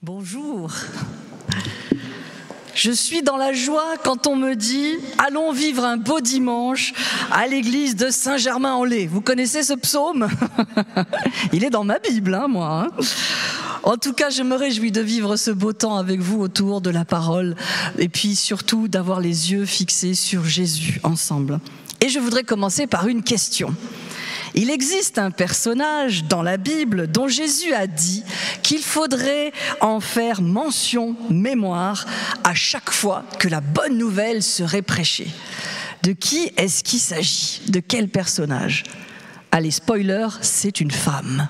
Bonjour. Je suis dans la joie quand on me dit allons vivre un beau dimanche à l'église de Saint-Germain-en-Laye. Vous connaissez ce psaume? Il est dans ma Bible, hein, moi. Hein. en tout cas, je me réjouis de vivre ce beau temps avec vous autour de la parole et puis surtout d'avoir les yeux fixés sur Jésus ensemble. Et je voudrais commencer par une question. Il existe un personnage dans la Bible dont Jésus a dit qu'il faudrait en faire mention, mémoire, à chaque fois que la bonne nouvelle serait prêchée. De qui est-ce qu'il s'agit? De quel personnage? Allez, spoiler, c'est une femme.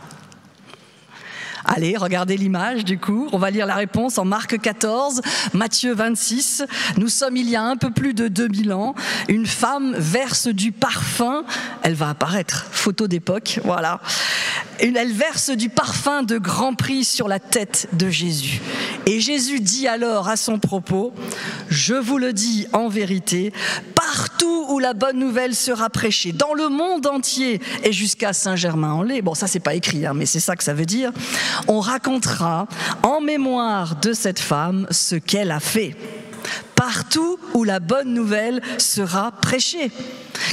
Allez, regardez l'image du coup. On va lire la réponse en Marc 14, Matthieu 26. Nous sommes il y a un peu plus de 2000 ans. Une femme verse du parfum. Elle va apparaître. Photo d'époque. Voilà. Elle verse du parfum de grand prix sur la tête de Jésus. Et Jésus dit alors à son propos, je vous le dis en vérité, partout où la bonne nouvelle sera prêchée, dans le monde entier et jusqu'à Saint-Germain-en-Laye, bon ça c'est pas écrit, hein, mais c'est ça que ça veut dire, on racontera en mémoire de cette femme ce qu'elle a fait partout où la bonne nouvelle sera prêchée.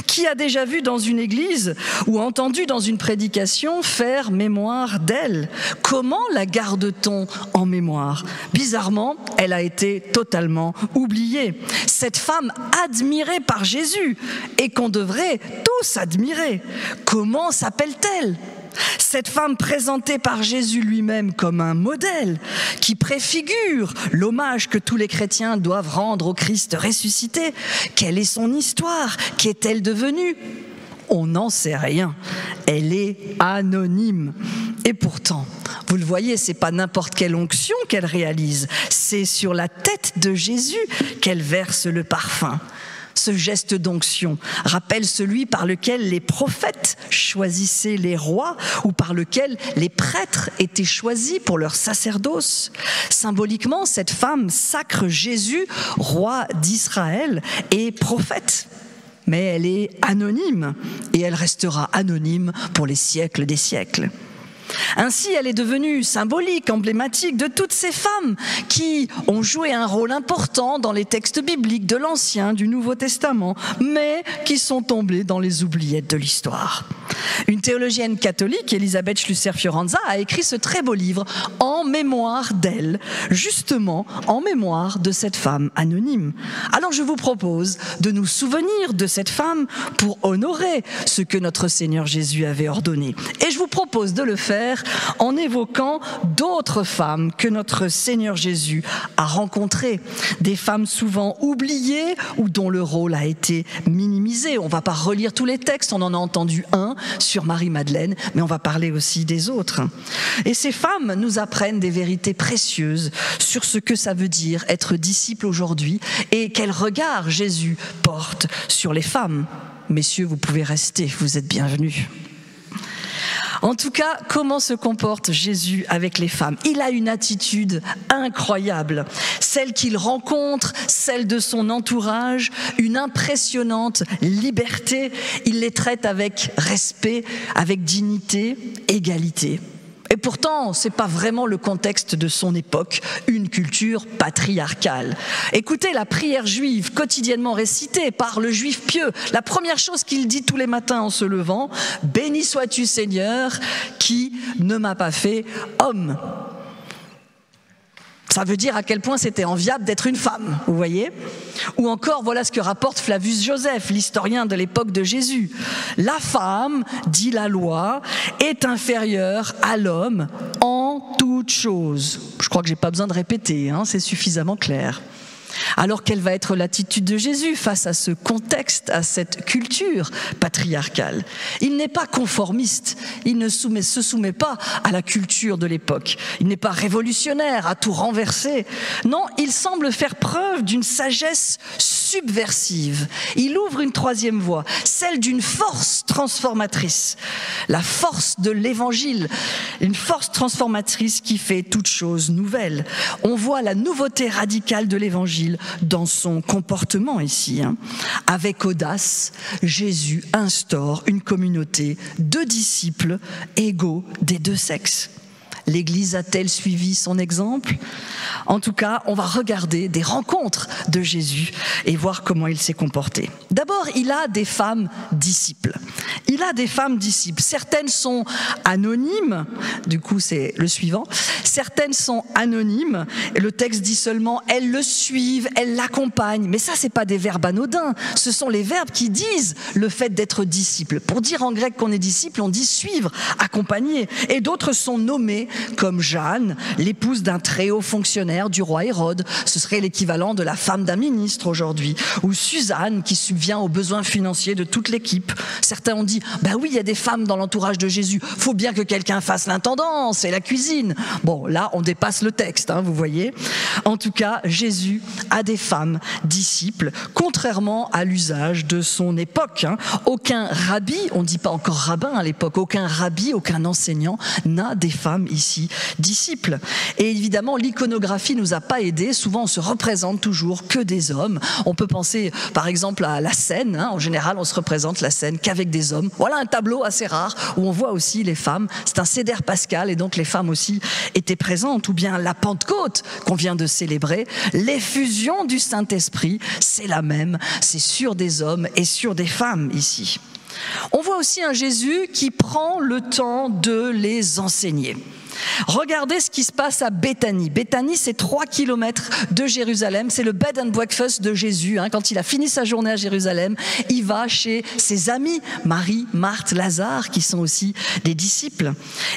Qui a déjà vu dans une église ou entendu dans une prédication faire mémoire d'elle? Comment la garde-t-on en mémoire? Bizarrement, elle a été totalement oubliée. Cette femme admirée par Jésus et qu'on devrait tous admirer. Comment s'appelle-t-elle? Cette femme présentée par Jésus lui-même comme un modèle qui préfigure l'hommage que tous les chrétiens doivent rendre au Christ ressuscité. Quelle est son histoire? Qu'est-elle devenue? On n'en sait rien. Elle est anonyme. Et pourtant, vous le voyez, c'est pas n'importe quelle onction qu'elle réalise, c'est sur la tête de Jésus qu'elle verse le parfum. Ce geste d'onction rappelle celui par lequel les prophètes choisissaient les rois ou par lequel les prêtres étaient choisis pour leur sacerdoce. Symboliquement, cette femme sacre Jésus, roi d'Israël et prophète mais elle est anonyme et elle restera anonyme pour les siècles des siècles. Ainsi, elle est devenue symbolique, emblématique de toutes ces femmes qui ont joué un rôle important dans les textes bibliques de l'Ancien, du Nouveau Testament, mais qui sont tombées dans les oubliettes de l'histoire. Une théologienne catholique, Elisabeth Schlusser-Fioranza, a écrit ce très beau livre en mémoire d'elle, justement en mémoire de cette femme anonyme. Alors je vous propose de nous souvenir de cette femme pour honorer ce que notre Seigneur Jésus avait ordonné. Et je vous propose de le faire en évoquant d'autres femmes que notre Seigneur Jésus a rencontrées, des femmes souvent oubliées ou dont le rôle a été minimisé. On ne va pas relire tous les textes, on en a entendu un, sur Marie-Madeleine, mais on va parler aussi des autres. Et ces femmes nous apprennent des vérités précieuses sur ce que ça veut dire être disciple aujourd'hui et quel regard Jésus porte sur les femmes. Messieurs, vous pouvez rester, vous êtes bienvenus. En tout cas, comment se comporte Jésus avec les femmes? Il a une attitude incroyable, celle qu'il rencontre, celle de son entourage, une impressionnante liberté. Il les traite avec respect, avec dignité, égalité. Et pourtant, ce n'est pas vraiment le contexte de son époque, une culture patriarcale. Écoutez la prière juive quotidiennement récitée par le juif pieux. La première chose qu'il dit tous les matins en se levant, Béni sois-tu Seigneur qui ne m'a pas fait homme. Ça veut dire à quel point c'était enviable d'être une femme, vous voyez? Ou encore, voilà ce que rapporte Flavius Joseph, l'historien de l'époque de Jésus. La femme, dit la loi, est inférieure à l'homme en toute chose. Je crois que j'ai pas besoin de répéter, hein, c'est suffisamment clair. Alors quelle va être l'attitude de Jésus face à ce contexte, à cette culture patriarcale? Il n'est pas conformiste, il ne se soumet pas à la culture de l'époque, il n'est pas révolutionnaire, à tout renverser. Non, il semble faire preuve d'une sagesse subversive. Il ouvre une troisième voie, celle d'une force transformatrice, la force de l'évangile, une force transformatrice qui fait toute chose nouvelle. On voit la nouveauté radicale de l'évangile dans son comportement ici. Hein. Avec audace, Jésus instaure une communauté de disciples égaux des deux sexes. L'Église a-t-elle suivi son exemple? En tout cas, on va regarder des rencontres de Jésus et voir comment il s'est comporté. D'abord, il a des femmes disciples. Il a des femmes disciples. Certaines sont anonymes, du coup c'est le suivant. Certaines sont anonymes, le texte dit seulement elles le suivent, elles l'accompagnent. Mais ça, c'est pas des verbes anodins. Ce sont les verbes qui disent le fait d'être disciple. Pour dire en grec qu'on est disciple, on dit suivre, accompagner. Et d'autres sont nommées comme Jeanne, l'épouse d'un très haut fonctionnaire du roi Hérode. Ce serait l'équivalent de la femme d'un ministre aujourd'hui. Ou Suzanne, qui subvient aux besoins financiers de toute l'équipe. Certains ont dit, bah oui, il y a des femmes dans l'entourage de Jésus. Faut bien que quelqu'un fasse l'intendance et la cuisine. Bon, là, on dépasse le texte, hein, vous voyez. En tout cas, Jésus a des femmes disciples, contrairement à l'usage de son époque. Hein. Aucun rabbi, on ne dit pas encore rabbin à l'époque, aucun rabbi, aucun enseignant n'a des femmes ici disciples. Et évidemment, l'iconographie nous a pas aidés. Souvent, on se représente toujours que des hommes. On peut penser, par exemple, à la scène. Hein. En général, on se représente la scène qu'avec des hommes. Voilà un tableau assez rare où on voit aussi les femmes. C'est un cédère pascal et donc les femmes aussi étaient présentes. Ou bien la Pentecôte qu'on vient de célébrer. L'effusion du Saint-Esprit, c'est la même. C'est sur des hommes et sur des femmes ici. On voit aussi un Jésus qui prend le temps de les enseigner. Regardez ce qui se passe à Béthanie. Béthanie, c'est 3 kilomètres de Jérusalem. C'est le bed and breakfast de Jésus. Hein. Quand il a fini sa journée à Jérusalem, il va chez ses amis, Marie, Marthe, Lazare, qui sont aussi des disciples.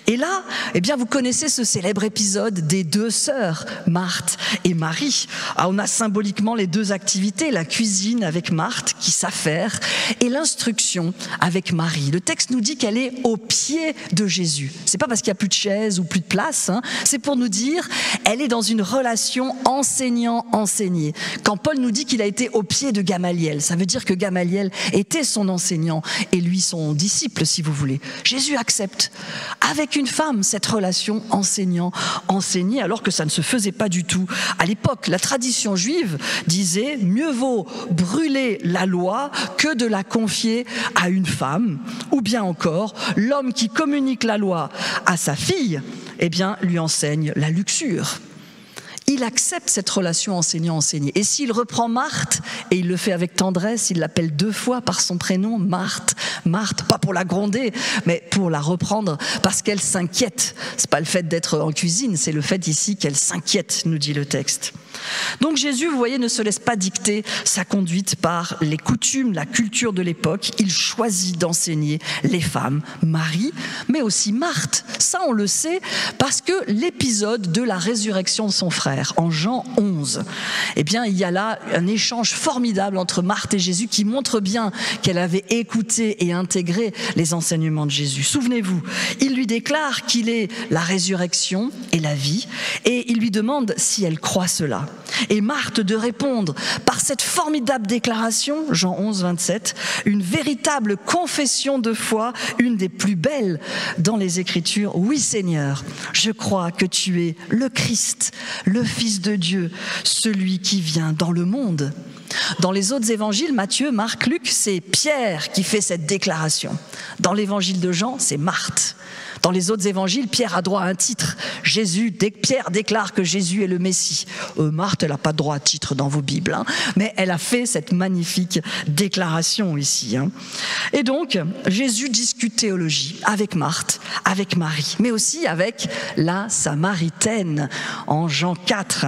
Et là, eh bien, vous connaissez ce célèbre épisode des deux sœurs, Marthe et Marie. Ah, on a symboliquement les deux activités, la cuisine avec Marthe, qui s'affaire, et l'instruction avec Marie. Le texte nous dit qu'elle est au pied de Jésus. C'est pas parce qu'il n'y a plus de chaises ou plus de place, hein. c'est pour nous dire, elle est dans une relation enseignant-enseigné. Quand Paul nous dit qu'il a été au pied de Gamaliel, ça veut dire que Gamaliel était son enseignant et lui son disciple, si vous voulez. Jésus accepte avec une femme cette relation enseignant-enseigné, alors que ça ne se faisait pas du tout. À l'époque, la tradition juive disait, mieux vaut brûler la loi que de la confier à une femme, ou bien encore, l'homme qui communique la loi à sa fille eh bien, lui enseigne la luxure. Il accepte cette relation enseignant-enseigné. Et s'il reprend Marthe, et il le fait avec tendresse, il l'appelle deux fois par son prénom, Marthe, Marthe, pas pour la gronder, mais pour la reprendre, parce qu'elle s'inquiète. C'est pas le fait d'être en cuisine, c'est le fait ici qu'elle s'inquiète, nous dit le texte. Donc Jésus, vous voyez, ne se laisse pas dicter sa conduite par les coutumes, la culture de l'époque. Il choisit d'enseigner les femmes, Marie, mais aussi Marthe. Ça, on le sait parce que l'épisode de la résurrection de son frère, en Jean 11, eh bien, il y a là un échange formidable entre Marthe et Jésus qui montre bien qu'elle avait écouté et intégré les enseignements de Jésus. Souvenez-vous, il lui déclare qu'il est la résurrection et la vie, et il lui demande si elle croit cela. Et Marthe de répondre par cette formidable déclaration, Jean 11, 27, une véritable confession de foi, une des plus belles dans les Écritures. Oui Seigneur, je crois que tu es le Christ, le Fils de Dieu, celui qui vient dans le monde. Dans les autres évangiles, Matthieu, Marc, Luc, c'est Pierre qui fait cette déclaration. Dans l'évangile de Jean, c'est Marthe. Dans les autres évangiles, Pierre a droit à un titre. Jésus, Pierre déclare que Jésus est le Messie. Euh, Marthe, elle n'a pas droit à titre dans vos Bibles, hein. mais elle a fait cette magnifique déclaration ici. Hein. Et donc, Jésus discute théologie avec Marthe, avec Marie, mais aussi avec la Samaritaine en Jean 4.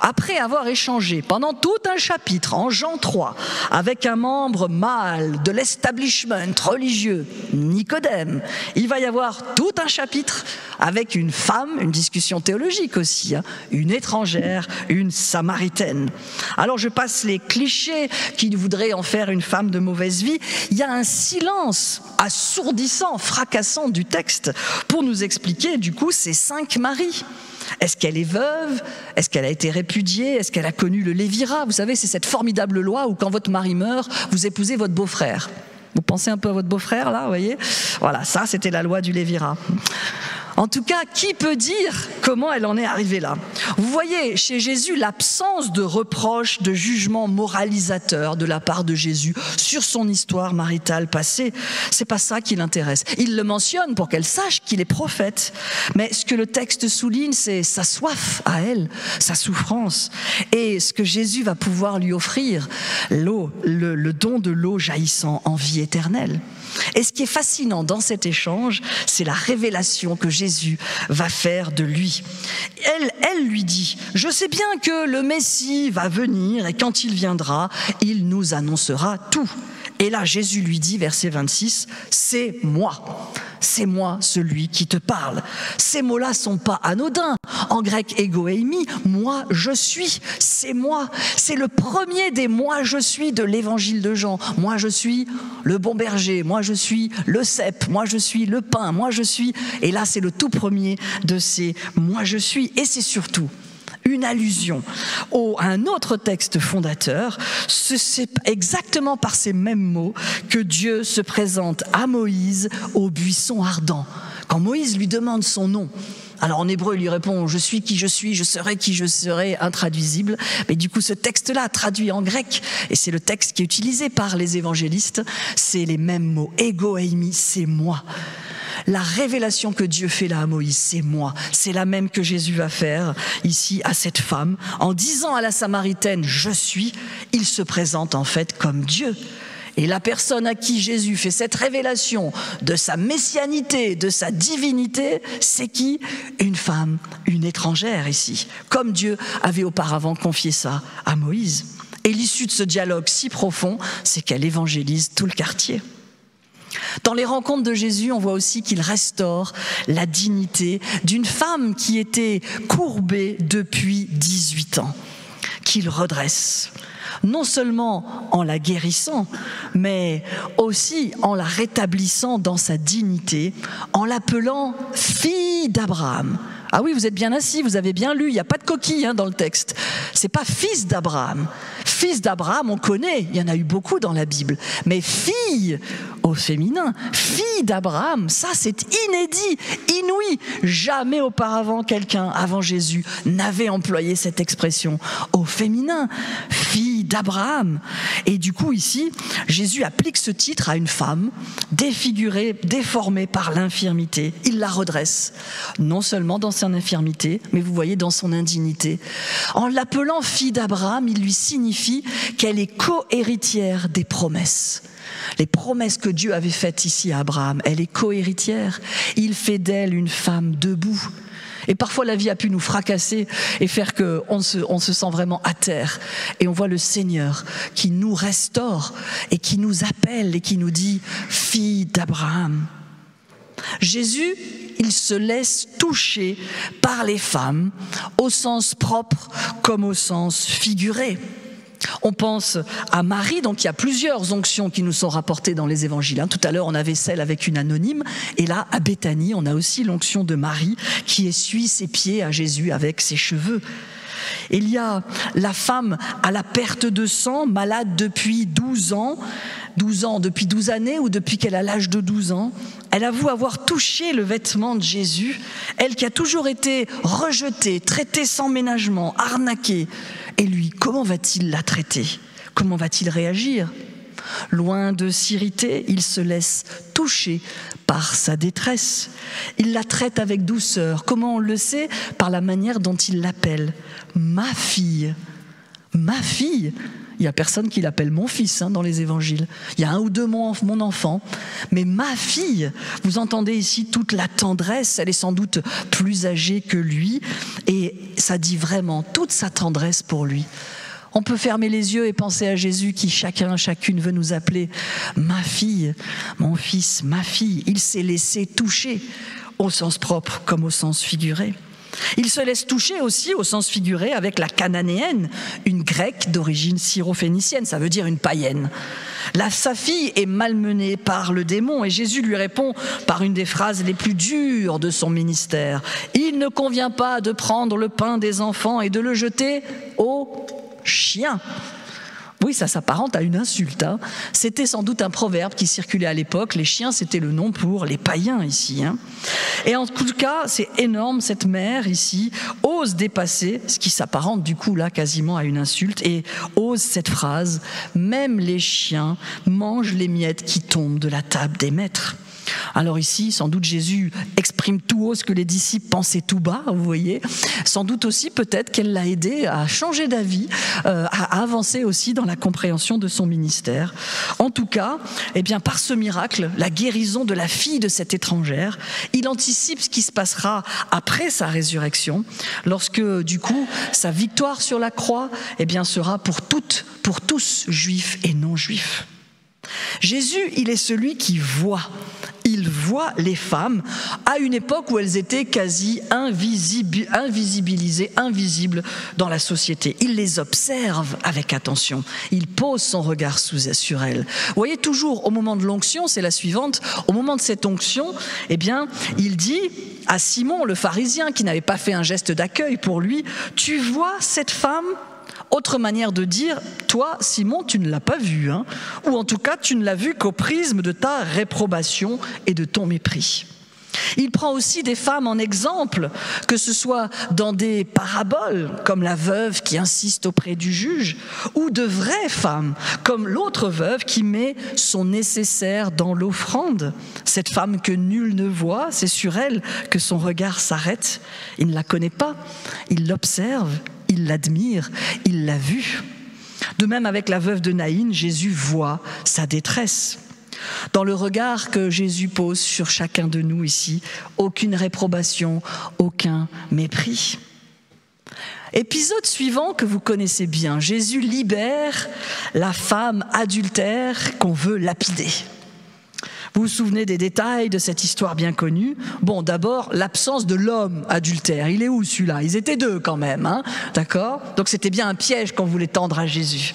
Après avoir échangé pendant tout un chapitre en Jean 3 avec un membre mâle de l'establishment religieux, Nicodème, il va y avoir un chapitre avec une femme, une discussion théologique aussi, hein, une étrangère, une samaritaine. Alors je passe les clichés qui voudraient en faire une femme de mauvaise vie. Il y a un silence assourdissant, fracassant du texte pour nous expliquer du coup ces cinq maris. Est-ce qu'elle est veuve? Est-ce qu'elle a été répudiée? Est-ce qu'elle a connu le lévira? Vous savez, c'est cette formidable loi où quand votre mari meurt, vous épousez votre beau-frère. Vous pensez un peu à votre beau-frère là, vous voyez? Voilà, ça c'était la loi du Lévira. En tout cas, qui peut dire comment elle en est arrivée là? Vous voyez chez Jésus l'absence de reproche, de jugement moralisateur de la part de Jésus sur son histoire maritale passée. C'est pas ça qui l'intéresse. Il le mentionne pour qu'elle sache qu'il est prophète. Mais ce que le texte souligne, c'est sa soif à elle, sa souffrance et ce que Jésus va pouvoir lui offrir, l'eau, le, le don de l'eau jaillissant en vie éternelle. Et ce qui est fascinant dans cet échange, c'est la révélation que Jésus va faire de lui. Elle, elle lui dit, je sais bien que le Messie va venir et quand il viendra, il nous annoncera tout. Et là, Jésus lui dit, verset 26, c'est moi c'est moi celui qui te parle. Ces mots-là sont pas anodins. En grec, ego eimi, moi je suis, c'est moi. C'est le premier des moi je suis de l'évangile de Jean. Moi je suis le bon berger, moi je suis le cep, moi je suis le pain, moi je suis. Et là, c'est le tout premier de ces moi je suis. Et c'est surtout une allusion à un autre texte fondateur. C'est exactement par ces mêmes mots que Dieu se présente à Moïse au buisson ardent. Quand Moïse lui demande son nom, alors en hébreu, il lui répond Je suis qui je suis, je serai qui je serai, intraduisible. Mais du coup, ce texte-là, traduit en grec, et c'est le texte qui est utilisé par les évangélistes, c'est les mêmes mots. Ego eimi, c'est moi. La révélation que Dieu fait là à Moïse, c'est moi. C'est la même que Jésus va faire ici à cette femme. En disant à la Samaritaine, je suis, il se présente en fait comme Dieu. Et la personne à qui Jésus fait cette révélation de sa messianité, de sa divinité, c'est qui? Une femme, une étrangère ici, comme Dieu avait auparavant confié ça à Moïse. Et l'issue de ce dialogue si profond, c'est qu'elle évangélise tout le quartier. Dans les rencontres de Jésus, on voit aussi qu'il restaure la dignité d'une femme qui était courbée depuis 18 ans, qu'il redresse non seulement en la guérissant, mais aussi en la rétablissant dans sa dignité, en l'appelant fille d'Abraham. Ah oui, vous êtes bien assis, vous avez bien lu, il n'y a pas de coquille hein, dans le texte. C'est pas fils d'Abraham. Fils d'Abraham, on connaît, il y en a eu beaucoup dans la Bible. Mais fille au féminin, fille d'Abraham, ça c'est inédit, inouï. Jamais auparavant quelqu'un avant Jésus n'avait employé cette expression au féminin, fille d'Abraham. Et du coup ici, Jésus applique ce titre à une femme défigurée, déformée par l'infirmité. Il la redresse, non seulement dans son infirmité, mais vous voyez dans son indignité. En l'appelant fille d'Abraham, il lui signifie qu'elle est co-héritière des promesses. Les promesses que Dieu avait faites ici à Abraham, elle est co-héritière. Il fait d'elle une femme debout. Et parfois la vie a pu nous fracasser et faire qu'on se, on se sent vraiment à terre. Et on voit le Seigneur qui nous restaure et qui nous appelle et qui nous dit, fille d'Abraham. Jésus, il se laisse toucher par les femmes au sens propre comme au sens figuré. On pense à Marie, donc il y a plusieurs onctions qui nous sont rapportées dans les évangiles. Hein. Tout à l'heure, on avait celle avec une anonyme, et là, à Béthanie, on a aussi l'onction de Marie qui essuie ses pieds à Jésus avec ses cheveux. Il y a la femme à la perte de sang, malade depuis 12 ans, 12 ans, depuis 12 années ou depuis qu'elle a l'âge de 12 ans? Elle avoue avoir touché le vêtement de Jésus, elle qui a toujours été rejetée, traitée sans ménagement, arnaquée. Et lui, comment va-t-il la traiter? Comment va-t-il réagir? Loin de s'irriter, il se laisse toucher par sa détresse. Il la traite avec douceur. Comment on le sait? Par la manière dont il l'appelle. Ma fille. Ma fille? Il n'y a personne qui l'appelle mon fils hein, dans les évangiles. Il y a un ou deux mon, mon enfant. Mais ma fille, vous entendez ici toute la tendresse, elle est sans doute plus âgée que lui, et ça dit vraiment toute sa tendresse pour lui. On peut fermer les yeux et penser à Jésus qui chacun, chacune veut nous appeler ma fille, mon fils, ma fille. Il s'est laissé toucher au sens propre comme au sens figuré. Il se laisse toucher aussi au sens figuré avec la cananéenne, une grecque d'origine syrophénicienne, ça veut dire une païenne. La, sa fille est malmenée par le démon et Jésus lui répond par une des phrases les plus dures de son ministère. Il ne convient pas de prendre le pain des enfants et de le jeter aux chiens. Oui, ça s'apparente à une insulte. Hein. C'était sans doute un proverbe qui circulait à l'époque. Les chiens, c'était le nom pour les païens ici. Hein. Et en tout cas, c'est énorme. Cette mère ici ose dépasser ce qui s'apparente du coup là quasiment à une insulte et ose cette phrase Même les chiens mangent les miettes qui tombent de la table des maîtres. Alors ici, sans doute Jésus exprime tout haut ce que les disciples pensaient tout bas, vous voyez. Sans doute aussi peut-être qu'elle l'a aidé à changer d'avis, euh, à avancer aussi dans la compréhension de son ministère. En tout cas, eh bien, par ce miracle, la guérison de la fille de cette étrangère, il anticipe ce qui se passera après sa résurrection, lorsque du coup sa victoire sur la croix, eh bien, sera pour toutes, pour tous, juifs et non juifs. Jésus, il est celui qui voit. Il voit les femmes à une époque où elles étaient quasi invisibilisées, invisibles dans la société. Il les observe avec attention. Il pose son regard sur elles. Vous voyez, toujours au moment de l'onction, c'est la suivante, au moment de cette onction, eh bien, il dit à Simon, le pharisien, qui n'avait pas fait un geste d'accueil pour lui, tu vois cette femme? Autre manière de dire, toi, Simon, tu ne l'as pas vu, hein ou en tout cas, tu ne l'as vu qu'au prisme de ta réprobation et de ton mépris. Il prend aussi des femmes en exemple, que ce soit dans des paraboles, comme la veuve qui insiste auprès du juge, ou de vraies femmes, comme l'autre veuve qui met son nécessaire dans l'offrande. Cette femme que nul ne voit, c'est sur elle que son regard s'arrête. Il ne la connaît pas, il l'observe, il l'admire, il l'a vu. De même avec la veuve de Naïn, Jésus voit sa détresse. Dans le regard que Jésus pose sur chacun de nous ici, aucune réprobation, aucun mépris. Épisode suivant que vous connaissez bien, Jésus libère la femme adultère qu'on veut lapider. Vous vous souvenez des détails de cette histoire bien connue? Bon, d'abord, l'absence de l'homme adultère. Il est où celui-là? Ils étaient deux quand même, hein d'accord? Donc c'était bien un piège qu'on voulait tendre à Jésus.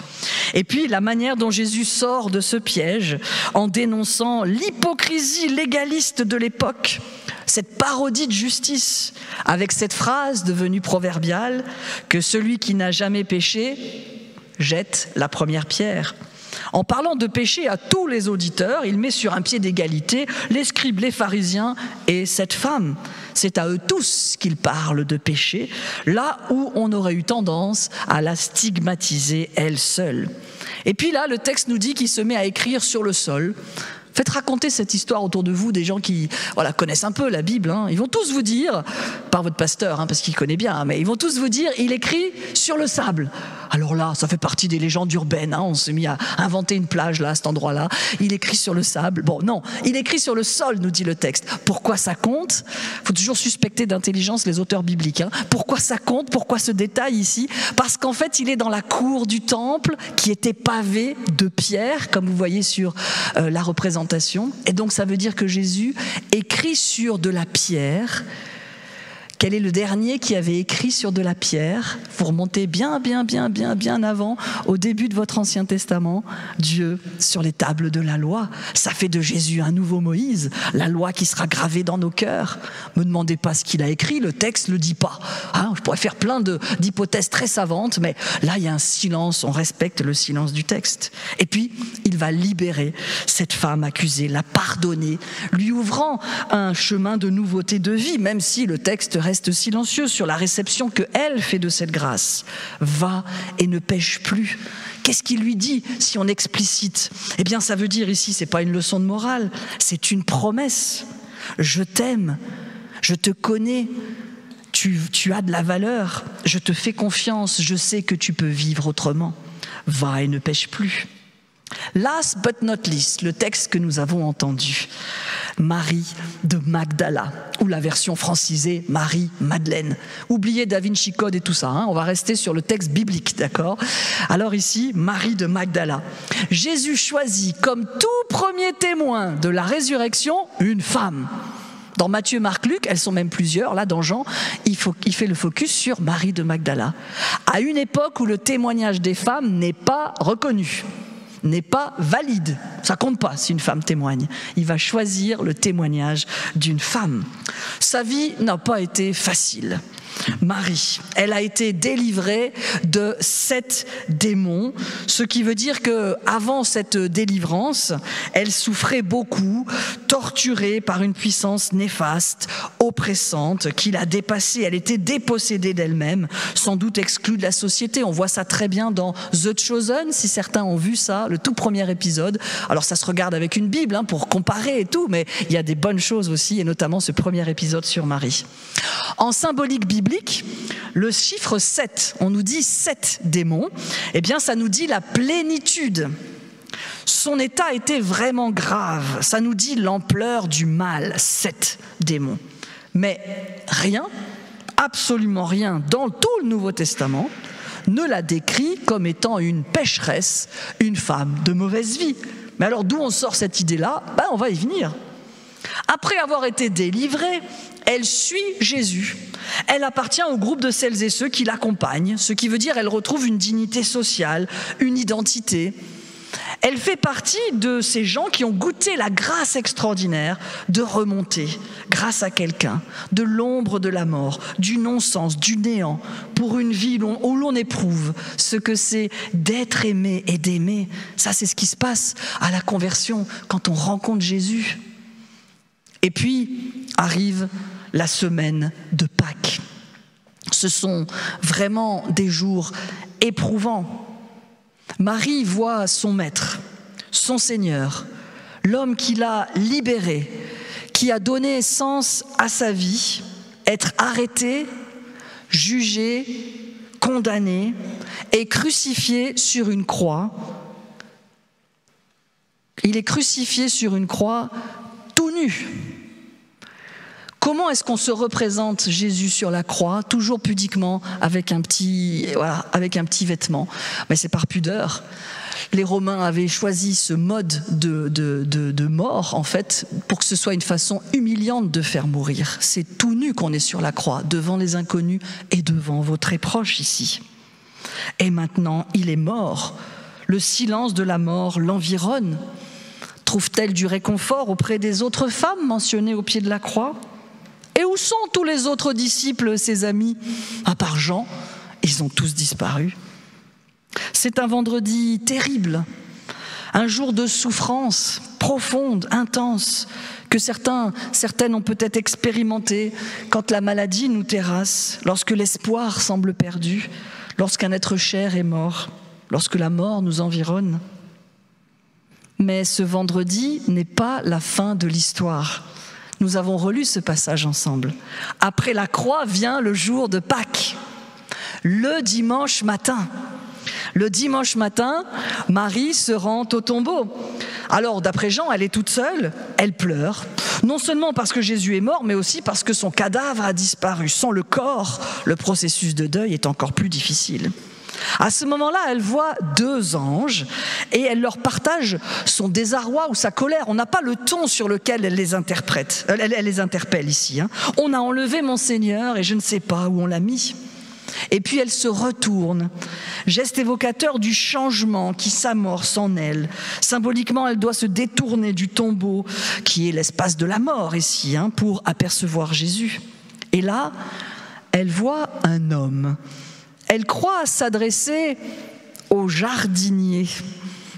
Et puis la manière dont Jésus sort de ce piège en dénonçant l'hypocrisie légaliste de l'époque, cette parodie de justice, avec cette phrase devenue proverbiale que celui qui n'a jamais péché jette la première pierre. En parlant de péché à tous les auditeurs, il met sur un pied d'égalité les scribes, les pharisiens et cette femme. C'est à eux tous qu'il parle de péché, là où on aurait eu tendance à la stigmatiser elle seule. Et puis là, le texte nous dit qu'il se met à écrire sur le sol, Faites raconter cette histoire autour de vous des gens qui voilà, connaissent un peu la Bible. Hein. Ils vont tous vous dire, par votre pasteur, hein, parce qu'il connaît bien, mais ils vont tous vous dire, il écrit sur le sable. Alors là, ça fait partie des légendes urbaines. Hein. On s'est mis à inventer une plage là, à cet endroit-là. Il écrit sur le sable. Bon, non, il écrit sur le sol, nous dit le texte. Pourquoi ça compte? Faut toujours suspecter d'intelligence les auteurs bibliques. Pourquoi ça compte? Pourquoi ce détail ici? Parce qu'en fait, il est dans la cour du temple qui était pavée de pierre, comme vous voyez sur euh, la représentation et donc ça veut dire que Jésus écrit sur de la pierre quel est le dernier qui avait écrit sur de la pierre Vous remontez bien, bien, bien, bien, bien avant, au début de votre Ancien Testament, Dieu sur les tables de la loi. Ça fait de Jésus un nouveau Moïse, la loi qui sera gravée dans nos cœurs. Me demandez pas ce qu'il a écrit, le texte le dit pas. Hein, je pourrais faire plein d'hypothèses très savantes, mais là il y a un silence, on respecte le silence du texte. Et puis il va libérer cette femme accusée, la pardonner, lui ouvrant un chemin de nouveauté de vie, même si le texte reste silencieux sur la réception que elle fait de cette grâce. Va et ne pêche plus. Qu'est-ce qu'il lui dit si on explicite? Eh bien, ça veut dire ici, c'est pas une leçon de morale, c'est une promesse. Je t'aime, je te connais, tu, tu as de la valeur, je te fais confiance, je sais que tu peux vivre autrement. Va et ne pêche plus. Last but not least, le texte que nous avons entendu, Marie de Magdala, ou la version francisée Marie-Madeleine. Oubliez Da Vinci Code et tout ça, hein. on va rester sur le texte biblique, d'accord? Alors ici, Marie de Magdala. Jésus choisit comme tout premier témoin de la résurrection une femme. Dans Matthieu, Marc, Luc, elles sont même plusieurs. Là, dans Jean, il, fait le focus sur Marie de Magdala. À une époque où le témoignage des femmes n'est pas reconnu n'est pas valide. Ça compte pas si une femme témoigne. Il va choisir le témoignage d'une femme. Sa vie n'a pas été facile. Marie. Elle a été délivrée de sept démons, ce qui veut dire que avant cette délivrance, elle souffrait beaucoup, torturée par une puissance néfaste, oppressante, qui l'a dépassée. Elle était dépossédée d'elle-même, sans doute exclue de la société. On voit ça très bien dans The Chosen, si certains ont vu ça, le tout premier épisode. Alors ça se regarde avec une Bible hein, pour comparer et tout, mais il y a des bonnes choses aussi, et notamment ce premier épisode sur Marie. En symbolique biblique, le chiffre 7, on nous dit 7 démons, eh bien ça nous dit la plénitude. Son état était vraiment grave, ça nous dit l'ampleur du mal, 7 démons. Mais rien, absolument rien dans tout le Nouveau Testament ne la décrit comme étant une pécheresse, une femme de mauvaise vie. Mais alors d'où on sort cette idée-là? Ben, On va y venir. Après avoir été délivrée, elle suit Jésus. Elle appartient au groupe de celles et ceux qui l'accompagnent, ce qui veut dire qu'elle retrouve une dignité sociale, une identité. Elle fait partie de ces gens qui ont goûté la grâce extraordinaire de remonter, grâce à quelqu'un, de l'ombre de la mort, du non-sens, du néant, pour une vie où l'on éprouve ce que c'est d'être aimé et d'aimer. Ça, c'est ce qui se passe à la conversion quand on rencontre Jésus. Et puis arrive la semaine de Pâques. Ce sont vraiment des jours éprouvants. Marie voit son maître, son Seigneur, l'homme qui l'a libéré, qui a donné sens à sa vie, être arrêté, jugé, condamné et crucifié sur une croix. Il est crucifié sur une croix tout nu. Comment est-ce qu'on se représente Jésus sur la croix, toujours pudiquement, avec un petit, vêtement? Mais c'est par pudeur. Les Romains avaient choisi ce mode de, de, de, mort, en fait, pour que ce soit une façon humiliante de faire mourir. C'est tout nu qu'on est sur la croix, devant les inconnus et devant vos très proches ici. Et maintenant, il est mort. Le silence de la mort l'environne. Trouve-t-elle du réconfort auprès des autres femmes mentionnées au pied de la croix? Et où sont tous les autres disciples, ses amis? À part Jean, ils ont tous disparu. C'est un vendredi terrible, un jour de souffrance profonde, intense, que certains, certaines ont peut-être expérimenté quand la maladie nous terrasse, lorsque l'espoir semble perdu, lorsqu'un être cher est mort, lorsque la mort nous environne. Mais ce vendredi n'est pas la fin de l'histoire. Nous avons relu ce passage ensemble. Après la croix vient le jour de Pâques, le dimanche matin. Le dimanche matin, Marie se rend au tombeau. Alors, d'après Jean, elle est toute seule, elle pleure, non seulement parce que Jésus est mort, mais aussi parce que son cadavre a disparu. Sans le corps, le processus de deuil est encore plus difficile. À ce moment-là, elle voit deux anges et elle leur partage son désarroi ou sa colère. On n'a pas le ton sur lequel elle les interprète, elle, les interpelle ici. Hein. On a enlevé mon Seigneur et je ne sais pas où on l'a mis. Et puis elle se retourne, geste évocateur du changement qui s'amorce en elle. Symboliquement, elle doit se détourner du tombeau, qui est l'espace de la mort ici, hein, pour apercevoir Jésus. Et là, elle voit un homme elle croit s'adresser au jardinier.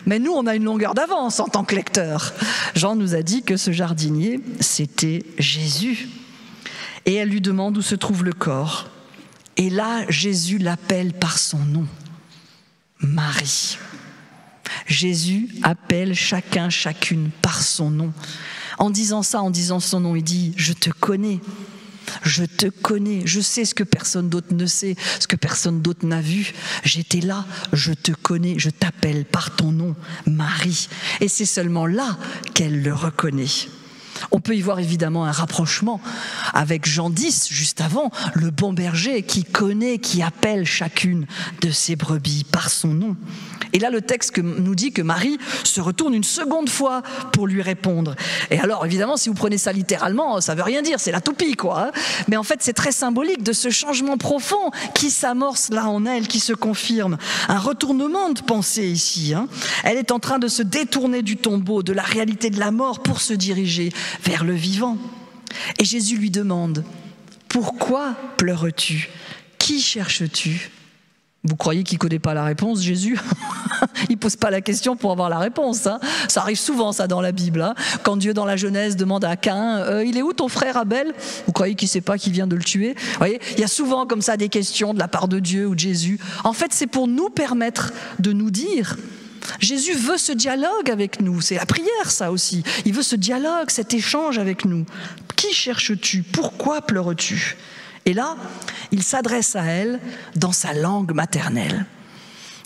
Mais nous, on a une longueur d'avance en tant que lecteur. Jean nous a dit que ce jardinier, c'était Jésus. Et elle lui demande où se trouve le corps. Et là, Jésus l'appelle par son nom, Marie. Jésus appelle chacun, chacune par son nom. En disant ça, en disant son nom, il dit, je te connais. Je te connais, je sais ce que personne d'autre ne sait, ce que personne d'autre n'a vu. J'étais là, je te connais, je t'appelle par ton nom, Marie. Et c'est seulement là qu'elle le reconnaît. On peut y voir évidemment un rapprochement avec Jean 10, juste avant, le bon berger qui connaît, qui appelle chacune de ses brebis par son nom. Et là, le texte nous dit que Marie se retourne une seconde fois pour lui répondre. Et alors, évidemment, si vous prenez ça littéralement, ça veut rien dire, c'est la toupie, quoi. Hein. Mais en fait, c'est très symbolique de ce changement profond qui s'amorce là en elle, qui se confirme. Un retournement de pensée ici. Hein. Elle est en train de se détourner du tombeau, de la réalité de la mort pour se diriger vers le vivant. Et Jésus lui demande, Pourquoi pleures-tu? Qui cherches-tu? Vous croyez qu'il ne connaît pas la réponse, Jésus? Il pose pas la question pour avoir la réponse. Hein. Ça arrive souvent, ça, dans la Bible. Hein. Quand Dieu, dans la Genèse, demande à Cain euh, Il est où ton frère Abel? Vous croyez qu'il ne sait pas qui vient de le tuer? Vous voyez Il y a souvent comme ça des questions de la part de Dieu ou de Jésus. En fait, c'est pour nous permettre de nous dire Jésus veut ce dialogue avec nous. C'est la prière, ça aussi. Il veut ce dialogue, cet échange avec nous. Qui cherches-tu? Pourquoi pleures-tu? Et là, il s'adresse à elle dans sa langue maternelle.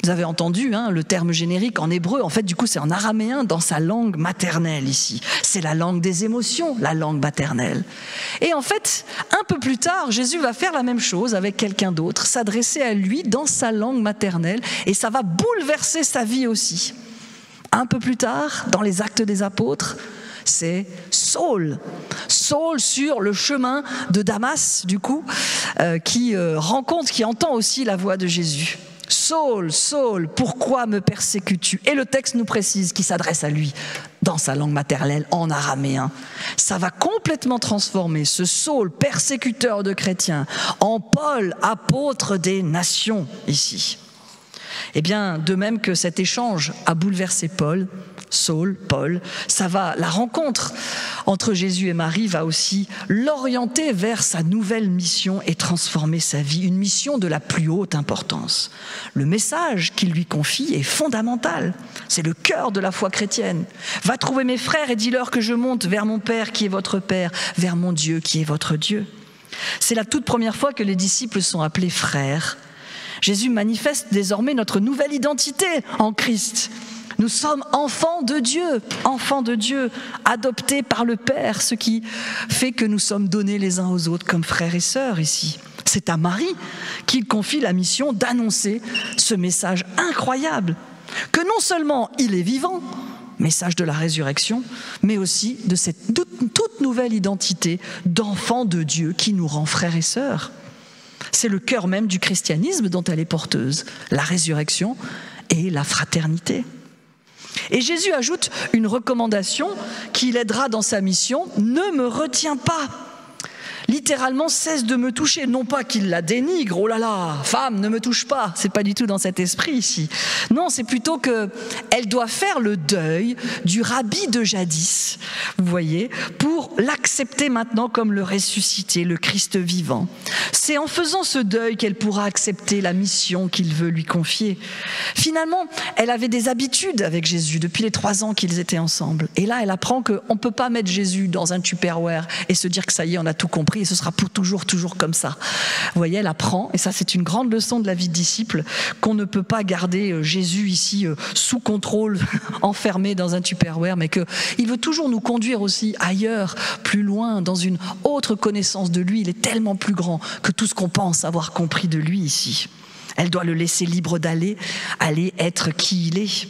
Vous avez entendu hein, le terme générique en hébreu, en fait du coup c'est en araméen dans sa langue maternelle ici. C'est la langue des émotions, la langue maternelle. Et en fait, un peu plus tard, Jésus va faire la même chose avec quelqu'un d'autre, s'adresser à lui dans sa langue maternelle, et ça va bouleverser sa vie aussi. Un peu plus tard, dans les actes des apôtres, c'est Saul. Saul sur le chemin de Damas, du coup, euh, qui euh, rencontre, qui entend aussi la voix de Jésus. Saul, Saul, pourquoi me persécutes-tu? Et le texte nous précise qu'il s'adresse à lui dans sa langue maternelle, en araméen. Ça va complètement transformer ce Saul, persécuteur de chrétiens, en Paul, apôtre des nations, ici. Eh bien, de même que cet échange a bouleversé Paul, Saul, Paul, ça va, la rencontre entre Jésus et Marie va aussi l'orienter vers sa nouvelle mission et transformer sa vie, une mission de la plus haute importance. Le message qu'il lui confie est fondamental. C'est le cœur de la foi chrétienne. Va trouver mes frères et dis-leur que je monte vers mon Père qui est votre Père, vers mon Dieu qui est votre Dieu. C'est la toute première fois que les disciples sont appelés frères. Jésus manifeste désormais notre nouvelle identité en Christ. Nous sommes enfants de Dieu, enfants de Dieu, adoptés par le Père, ce qui fait que nous sommes donnés les uns aux autres comme frères et sœurs ici. C'est à Marie qu'il confie la mission d'annoncer ce message incroyable, que non seulement il est vivant, message de la résurrection, mais aussi de cette toute nouvelle identité d'enfant de Dieu qui nous rend frères et sœurs. C'est le cœur même du christianisme dont elle est porteuse, la résurrection et la fraternité. Et Jésus ajoute une recommandation qui l'aidera dans sa mission, ne me retiens pas littéralement cesse de me toucher. Non pas qu'il la dénigre, oh là là, femme, ne me touche pas. C'est pas du tout dans cet esprit ici. Non, c'est plutôt que elle doit faire le deuil du rabbi de jadis, vous voyez, pour l'accepter maintenant comme le ressuscité, le Christ vivant. C'est en faisant ce deuil qu'elle pourra accepter la mission qu'il veut lui confier. Finalement, elle avait des habitudes avec Jésus depuis les trois ans qu'ils étaient ensemble. Et là, elle apprend qu'on ne peut pas mettre Jésus dans un tupperware et se dire que ça y est, on a tout compris et ce sera pour toujours, toujours comme ça. Vous voyez, elle apprend, et ça c'est une grande leçon de la vie de disciple, qu'on ne peut pas garder euh, Jésus ici euh, sous contrôle, enfermé dans un tupperware, mais qu'il veut toujours nous conduire aussi ailleurs, plus loin, dans une autre connaissance de lui. Il est tellement plus grand que tout ce qu'on pense avoir compris de lui ici. Elle doit le laisser libre d'aller, aller être qui il est.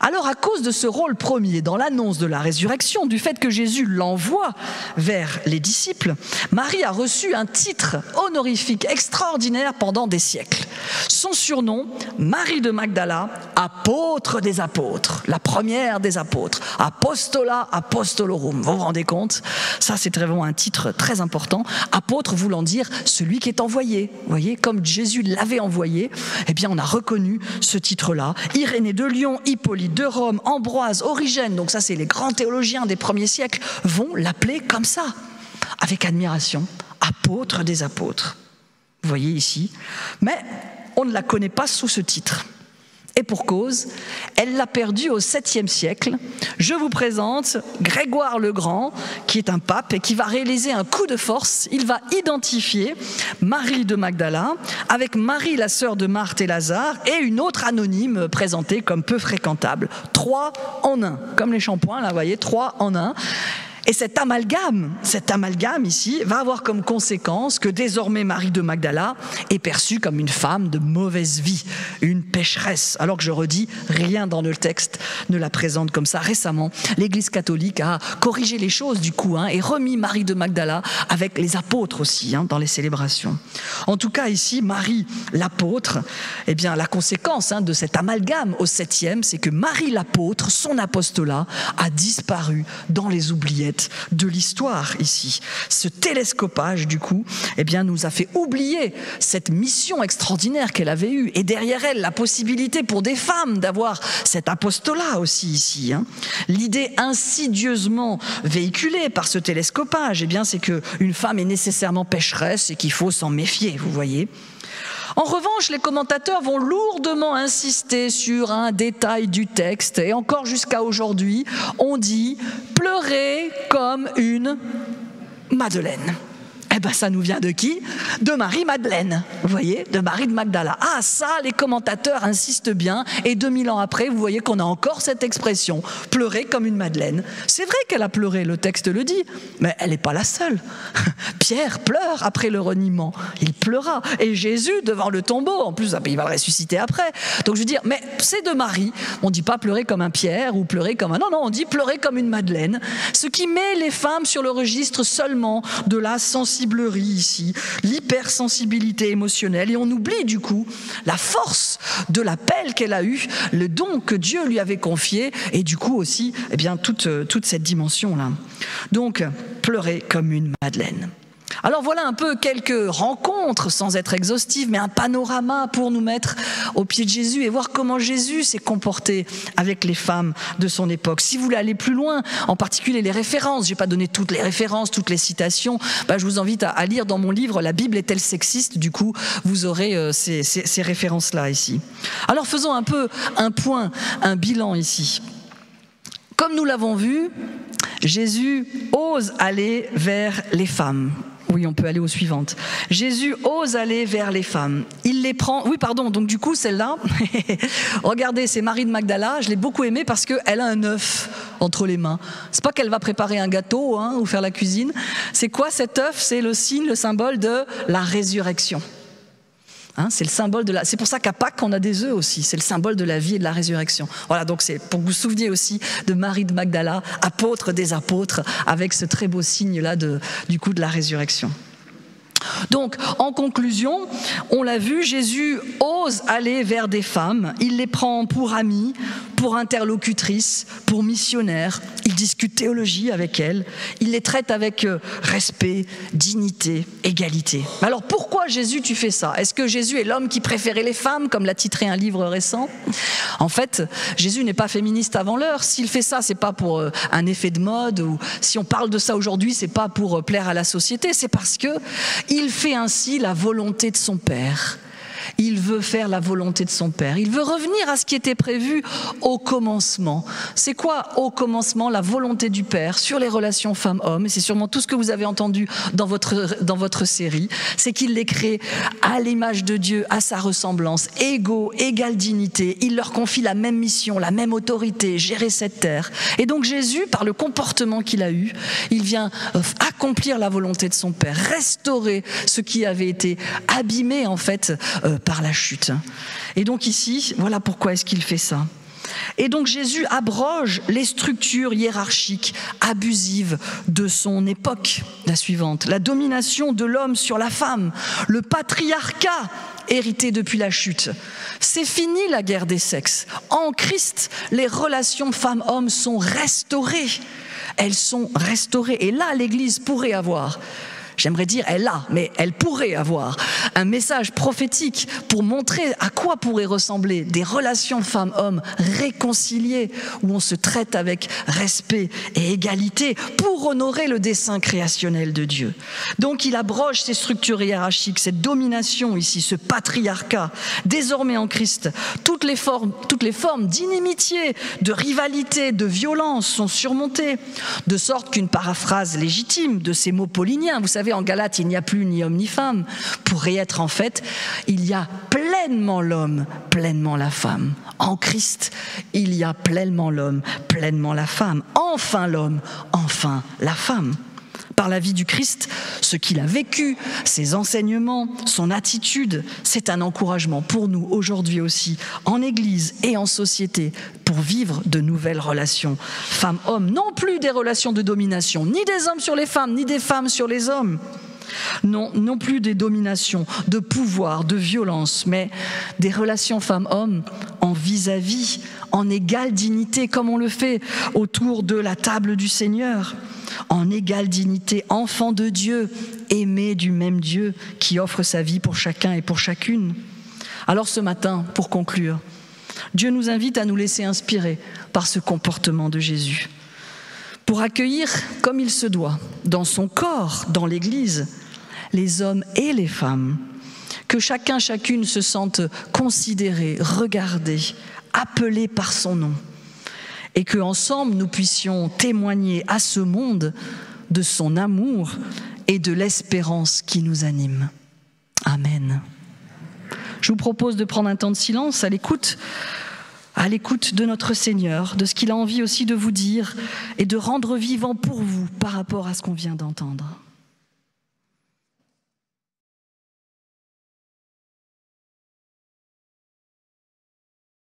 Alors à cause de ce rôle premier dans l'annonce de la résurrection, du fait que Jésus l'envoie vers les disciples, Marie a reçu un titre honorifique extraordinaire pendant des siècles. Son surnom, Marie de Magdala, apôtre des apôtres, la première des apôtres, apostola apostolorum. Vous vous rendez compte? Ça c'est vraiment un titre très important. Apôtre voulant dire celui qui est envoyé. Vous voyez, comme Jésus l'avait envoyé, eh bien on a reconnu ce titre-là. Irénée de Lyon, Hippolyte de Rome, Ambroise, Origène, donc ça c'est les grands théologiens des premiers siècles, vont l'appeler comme ça, avec admiration, apôtre des apôtres. Vous voyez ici. Mais on ne la connaît pas sous ce titre. Et pour cause, elle l'a perdu au 7e siècle. Je vous présente Grégoire le Grand, qui est un pape et qui va réaliser un coup de force. Il va identifier Marie de Magdala avec Marie, la sœur de Marthe et Lazare, et une autre anonyme présentée comme peu fréquentable. Trois en un, comme les shampoings, là, vous voyez, trois en un. Et cet amalgame, cet amalgame ici, va avoir comme conséquence que désormais Marie de Magdala est perçue comme une femme de mauvaise vie, une pécheresse. Alors que je redis, rien dans le texte ne la présente comme ça. Récemment, l'Église catholique a corrigé les choses du coup hein, et remis Marie de Magdala avec les apôtres aussi hein, dans les célébrations. En tout cas ici, Marie l'apôtre, eh bien la conséquence hein, de cet amalgame au septième, c'est que Marie l'apôtre, son apostolat, a disparu dans les oubliettes de l'histoire ici. Ce télescopage, du coup, eh bien, nous a fait oublier cette mission extraordinaire qu'elle avait eue, et derrière elle, la possibilité pour des femmes d'avoir cet apostolat aussi ici. Hein. L'idée insidieusement véhiculée par ce télescopage, eh bien, c'est qu'une femme est nécessairement pécheresse et qu'il faut s'en méfier, vous voyez. En revanche, les commentateurs vont lourdement insister sur un détail du texte, et encore jusqu'à aujourd'hui, on dit pleurer comme une Madeleine. Eh ben, ça nous vient de qui? De Marie-Madeleine, vous voyez, de Marie de Magdala. Ah, ça, les commentateurs insistent bien, et 2000 ans après, vous voyez qu'on a encore cette expression, pleurer comme une Madeleine. C'est vrai qu'elle a pleuré, le texte le dit, mais elle n'est pas la seule. Pierre pleure après le reniement, il pleura, et Jésus devant le tombeau, en plus, il va le ressusciter après. Donc je veux dire, mais c'est de Marie, on ne dit pas pleurer comme un Pierre ou pleurer comme un... Non, non, on dit pleurer comme une Madeleine, ce qui met les femmes sur le registre seulement de la sensibilité ici, l'hypersensibilité émotionnelle, et on oublie du coup la force de l'appel qu'elle a eu, le don que Dieu lui avait confié, et du coup aussi, eh bien, toute, toute cette dimension-là. Donc, pleurer comme une Madeleine. Alors voilà un peu quelques rencontres, sans être exhaustives, mais un panorama pour nous mettre au pied de Jésus et voir comment Jésus s'est comporté avec les femmes de son époque. Si vous voulez aller plus loin, en particulier les références, je n'ai pas donné toutes les références, toutes les citations, bah, je vous invite à, lire dans mon livre La Bible est-elle sexiste? Du coup, vous aurez euh, ces, ces références-là ici. Alors faisons un peu un point, un bilan ici. Comme nous l'avons vu, Jésus ose aller vers les femmes. Oui, on peut aller aux suivantes. Jésus ose aller vers les femmes. Il les prend. Oui, pardon. Donc du coup, celle-là, regardez, c'est Marie de Magdala. Je l'ai beaucoup aimée parce qu'elle a un œuf entre les mains. C'est pas qu'elle va préparer un gâteau hein, ou faire la cuisine. C'est quoi cet œuf? C'est le signe, le symbole de la résurrection. Hein, c'est le symbole de la. C'est pour ça qu'à Pâques on a des œufs aussi. C'est le symbole de la vie et de la résurrection. Voilà, donc c'est pour que vous vous souveniez aussi de Marie de Magdala, apôtre des apôtres, avec ce très beau signe là du coup de la résurrection. Donc, en conclusion, on l'a vu, Jésus ose aller vers des femmes, il les prend pour amies, pour interlocutrices, pour missionnaires, il discute théologie avec elles, il les traite avec euh, respect, dignité, égalité. Alors pourquoi Jésus tu fais ça? Est-ce que Jésus est l'homme qui préférait les femmes, comme l'a titré un livre récent? En fait, Jésus n'est pas féministe avant l'heure. S'il fait ça, c'est pas pour euh, un effet de mode ou si on parle de ça aujourd'hui, c'est pas pour euh, plaire à la société, c'est parce que il fait ainsi la volonté de son Père. Il veut faire la volonté de son Père. Il veut revenir à ce qui était prévu au commencement. C'est quoi au commencement la volonté du Père sur les relations femmes-hommes? C'est sûrement tout ce que vous avez entendu dans votre, dans votre série. C'est qu'il les crée à l'image de Dieu, à sa ressemblance, égaux, égale dignité. Il leur confie la même mission, la même autorité, gérer cette terre. Et donc Jésus, par le comportement qu'il a eu, il vient euh, accomplir la volonté de son Père, restaurer ce qui avait été abîmé en fait euh, par la chute. Et donc ici, voilà pourquoi est-ce qu'il fait ça. Et donc Jésus abroge les structures hiérarchiques abusives de son époque, la suivante, la domination de l'homme sur la femme, le patriarcat hérité depuis la chute. C'est fini la guerre des sexes. En Christ, les relations femmes-hommes sont restaurées. Elles sont restaurées. Et là, l'Église pourrait avoir j'aimerais dire elle a, mais elle pourrait avoir un message prophétique pour montrer à quoi pourraient ressembler des relations femmes-hommes réconciliées, où on se traite avec respect et égalité pour honorer le dessein créationnel de Dieu. Donc il abroge ces structures hiérarchiques, cette domination ici, ce patriarcat. Désormais en Christ, toutes les formes, d'inimitié, de rivalité, de violence sont surmontées, de sorte qu'une paraphrase légitime de ces mots pauliniens, vous savez, en Galate, il n'y a plus ni homme ni femme. Pourrait être en fait, il y a pleinement l'homme, pleinement la femme. En Christ, il y a pleinement l'homme, pleinement la femme. Enfin l'homme, enfin la femme par la vie du Christ, ce qu'il a vécu, ses enseignements, son attitude, c'est un encouragement pour nous aujourd'hui aussi, en Église et en société, pour vivre de nouvelles relations femmes-hommes, non plus des relations de domination, ni des hommes sur les femmes, ni des femmes sur les hommes. Non, non plus des dominations, de pouvoir, de violence, mais des relations femmes-hommes en vis-à-vis, en égale dignité, comme on le fait autour de la table du Seigneur, en égale dignité, enfant de Dieu, aimé du même Dieu qui offre sa vie pour chacun et pour chacune. Alors ce matin, pour conclure, Dieu nous invite à nous laisser inspirer par ce comportement de Jésus pour accueillir comme il se doit, dans son corps, dans l'Église, les hommes et les femmes, que chacun, chacune se sente considéré, regardé, appelé par son nom, et que ensemble nous puissions témoigner à ce monde de son amour et de l'espérance qui nous anime. Amen. Je vous propose de prendre un temps de silence à l'écoute à l'écoute de notre Seigneur, de ce qu'il a envie aussi de vous dire et de rendre vivant pour vous par rapport à ce qu'on vient d'entendre.